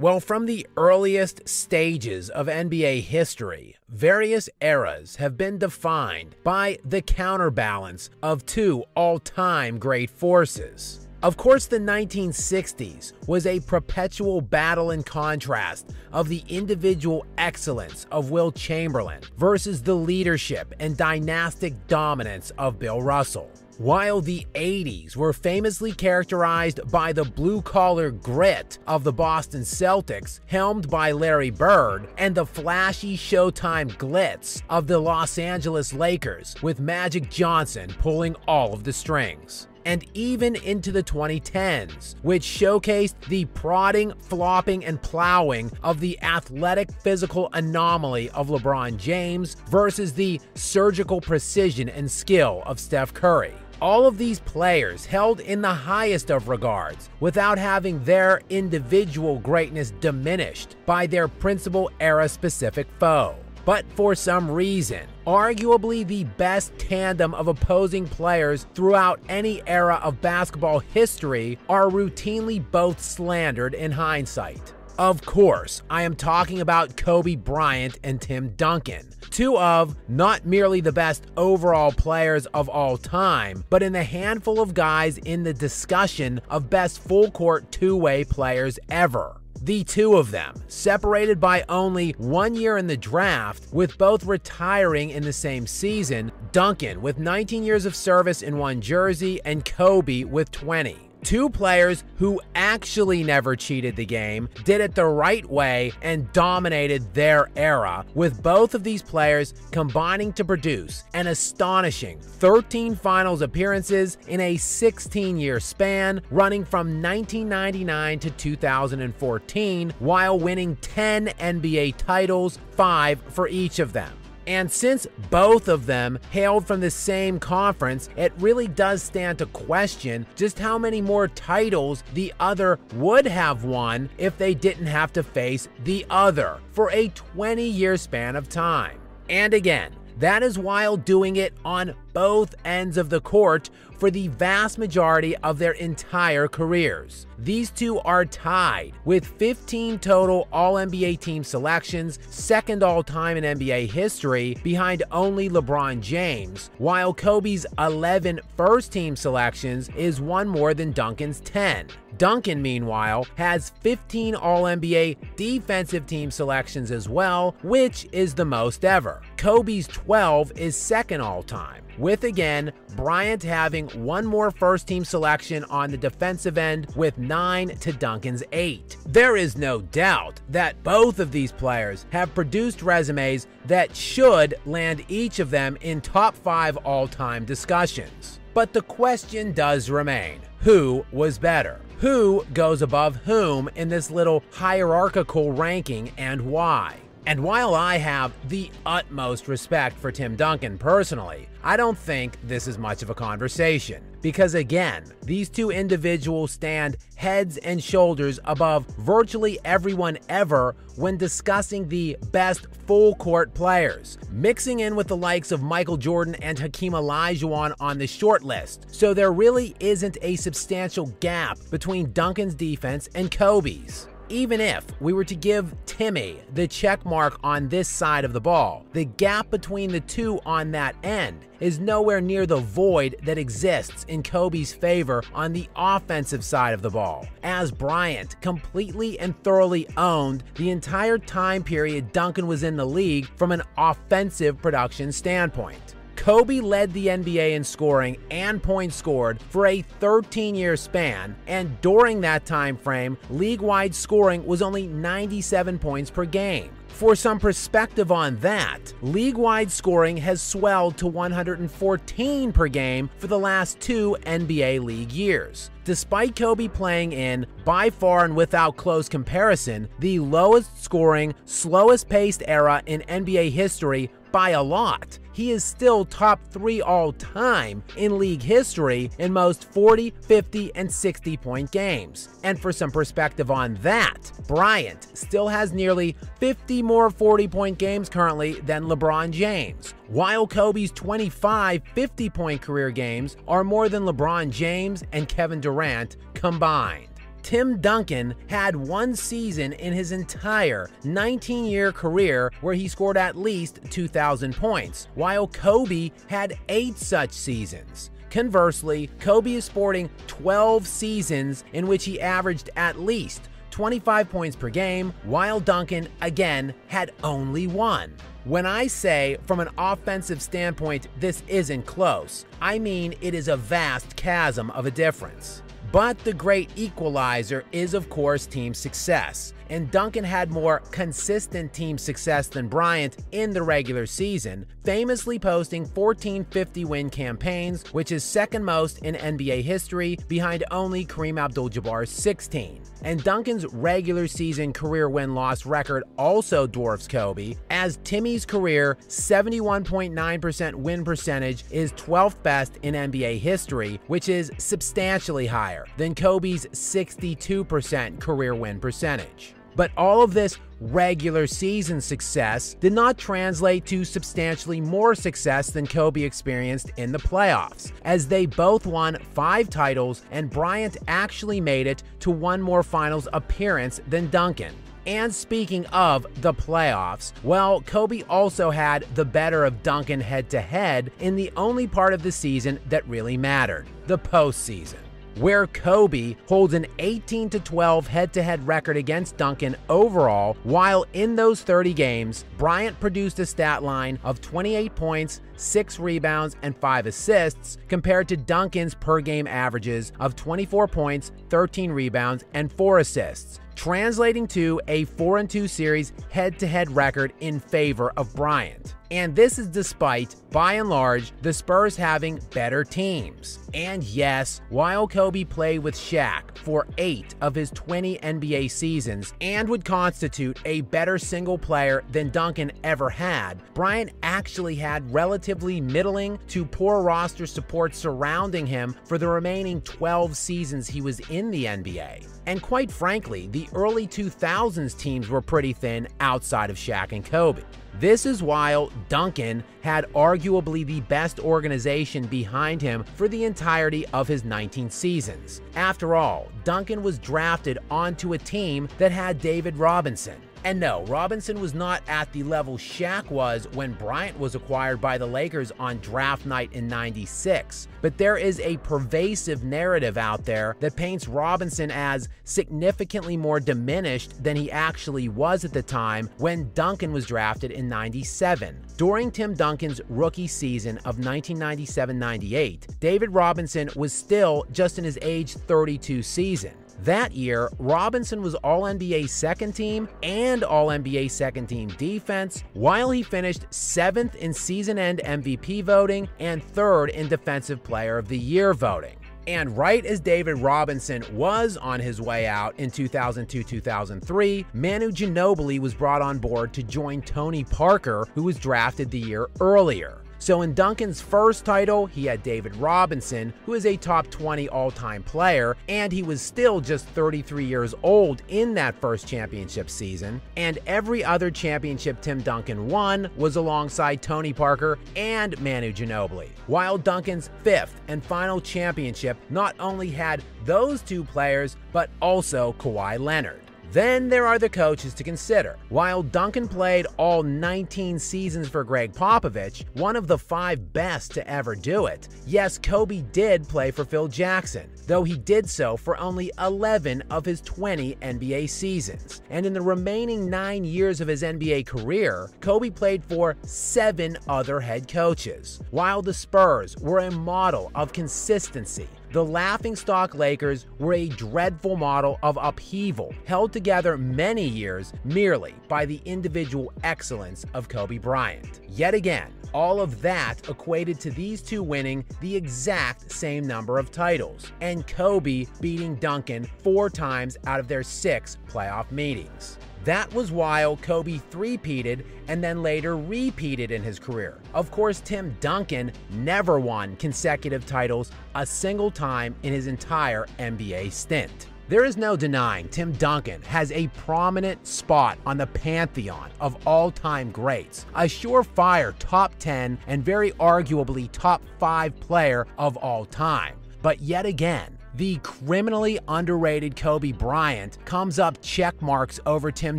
Well, from the earliest stages of NBA history, various eras have been defined by the counterbalance of two all time great forces. Of course, the 1960s was a perpetual battle and contrast of the individual excellence of Wilt Chamberlain versus the leadership and dynastic dominance of Bill Russell. While the 80s were famously characterized by the blue collar grit of the Boston Celtics, helmed by Larry Bird, and the flashy Showtime glitz of the Los Angeles Lakers, with Magic Johnson pulling all of the strings. And even into the 2010s, which showcased the prodding, flopping, and plowing of the athletic physical anomaly of LeBron James versus the surgical precision and skill of Steph Curry all of these players held in the highest of regards without having their individual greatness diminished by their principal era specific foe. But for some reason, arguably the best tandem of opposing players throughout any era of basketball history are routinely both slandered in hindsight. Of course, I am talking about Kobe Bryant and Tim Duncan, two of not merely the best overall players of all time, but in the handful of guys in the discussion of best full court two way players ever. The two of them, separated by only one year in the draft, with both retiring in the same season, Duncan with 19 years of service in one jersey and Kobe with 20. Two players who actually never cheated the game, did it the right way, and dominated their era, with both of these players combining to produce an astonishing 13 finals appearances in a 16 year span, running from 1999 to 2014, while winning 10 NBA titles, five for each of them. And since both of them hailed from the same conference, it really does stand to question just how many more titles the other would have won if they didn't have to face the other for a 20 year span of time. And again, that is while doing it on both ends of the court for the vast majority of their entire careers. These two are tied with 15 total All NBA team selections, second all time in NBA history, behind only LeBron James, while Kobe's 11 first team selections is one more than Duncan's 10. Duncan, meanwhile, has 15 All NBA defensive team selections as well, which is the most ever. Kobe's 12 is second all time with again Bryant having one more first team selection on the defensive end with 9 to Duncan's 8. There is no doubt that both of these players have produced resumes that should land each of them in top 5 all time discussions. But the question does remain who was better? Who goes above whom in this little hierarchical ranking and why? And while I have the utmost respect for Tim Duncan personally, I don't think this is much of a conversation. Because again, these two individuals stand heads and shoulders above virtually everyone ever when discussing the best full court players, mixing in with the likes of Michael Jordan and Hakeem Olajuwon on the short list. So there really isn't a substantial gap between Duncan's defense and Kobe's even if we were to give Timmy the check mark on this side of the ball, the gap between the two on that end is nowhere near the void that exists in Kobe's favor on the offensive side of the ball, as Bryant completely and thoroughly owned the entire time period Duncan was in the league from an offensive production standpoint. Kobe led the NBA in scoring and points scored for a 13-year span, and during that time frame, league-wide scoring was only 97 points per game. For some perspective on that, league wide scoring has swelled to 114 per game for the last two NBA league years. Despite Kobe playing in, by far and without close comparison, the lowest scoring, slowest paced era in NBA history by a lot. He is still top three all time in league history in most 40, 50, and 60 point games. And for some perspective on that, Bryant still has nearly 50 more 40 point games currently than LeBron James, while Kobe's 25 50 point career games are more than LeBron James and Kevin Durant combined. Tim Duncan had one season in his entire 19 year career where he scored at least 2,000 points, while Kobe had eight such seasons. Conversely, Kobe is sporting 12 seasons in which he averaged at least 25 points per game, while Duncan, again, had only one. When I say from an offensive standpoint this isn't close, I mean it is a vast chasm of a difference. But the great equalizer is, of course, team success and Duncan had more consistent team success than Bryant in the regular season, famously posting 14 50 win campaigns, which is second most in NBA history behind only Kareem Abdul Jabbar's 16. And Duncan's regular season career win loss record also dwarfs Kobe, as Timmy's career 71.9% win percentage is 12th best in NBA history, which is substantially higher than Kobe's 62% career win percentage. But all of this regular season success did not translate to substantially more success than Kobe experienced in the playoffs, as they both won five titles and Bryant actually made it to one more finals appearance than Duncan. And speaking of the playoffs, well, Kobe also had the better of Duncan head to head in the only part of the season that really mattered the postseason where Kobe holds an 18 12 head to head record against Duncan overall, while in those 30 games, Bryant produced a stat line of 28 points, 6 rebounds, and 5 assists, compared to Duncan's per game averages of 24 points, 13 rebounds, and 4 assists translating to a 4 2 series head to head record in favor of Bryant. And this is despite, by and large, the Spurs having better teams. And yes, while Kobe played with Shaq for 8 of his 20 NBA seasons and would constitute a better single player than Duncan ever had, Bryant actually had relatively middling to poor roster support surrounding him for the remaining 12 seasons he was in the NBA. And quite frankly, the early 2000s teams were pretty thin outside of Shaq and Kobe. This is while Duncan had arguably the best organization behind him for the entirety of his 19 seasons. After all, Duncan was drafted onto a team that had David Robinson, and no, Robinson was not at the level Shaq was when Bryant was acquired by the Lakers on draft night in 96. But there is a pervasive narrative out there that paints Robinson as significantly more diminished than he actually was at the time when Duncan was drafted in 97. During Tim Duncan's rookie season of 1997 98, David Robinson was still just in his age 32 season. That year, Robinson was All NBA second team and All NBA second team defense, while he finished seventh in season end MVP voting and third in Defensive Player of the Year voting. And right as David Robinson was on his way out in 2002 2003, Manu Ginobili was brought on board to join Tony Parker, who was drafted the year earlier. So in Duncan's first title, he had David Robinson, who is a top 20 all time player, and he was still just 33 years old in that first championship season. And every other championship Tim Duncan won was alongside Tony Parker and Manu Ginobili. While Duncan's fifth and final championship not only had those two players, but also Kawhi Leonard. Then there are the coaches to consider. While Duncan played all 19 seasons for Gregg Popovich, one of the five best to ever do it, yes, Kobe did play for Phil Jackson, though he did so for only 11 of his 20 NBA seasons. And in the remaining nine years of his NBA career, Kobe played for seven other head coaches. While the Spurs were a model of consistency, the Laughingstock Lakers were a dreadful model of upheaval, held together many years merely by the individual excellence of Kobe Bryant. Yet again, all of that equated to these two winning the exact same number of titles, and Kobe beating Duncan four times out of their six playoff meetings. That was while Kobe three-peated and then later repeated in his career. Of course, Tim Duncan never won consecutive titles a single time in his entire NBA stint. There is no denying Tim Duncan has a prominent spot on the pantheon of all time greats, a surefire top 10 and very arguably top 5 player of all time. But yet again, the criminally underrated Kobe Bryant comes up check marks over Tim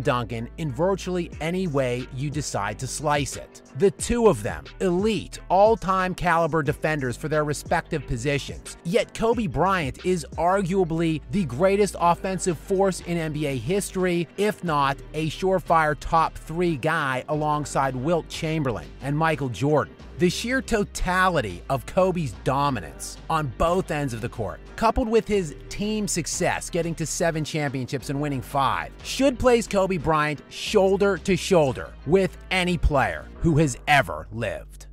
Duncan in virtually any way you decide to slice it. The two of them, elite, all time caliber defenders for their respective positions. Yet Kobe Bryant is arguably the greatest offensive force in NBA history, if not a surefire top three guy alongside Wilt Chamberlain and Michael Jordan. The sheer totality of Kobe's dominance on both ends of the court, coupled with his team success getting to seven championships and winning five, should place Kobe Bryant shoulder to shoulder with any player who has ever lived.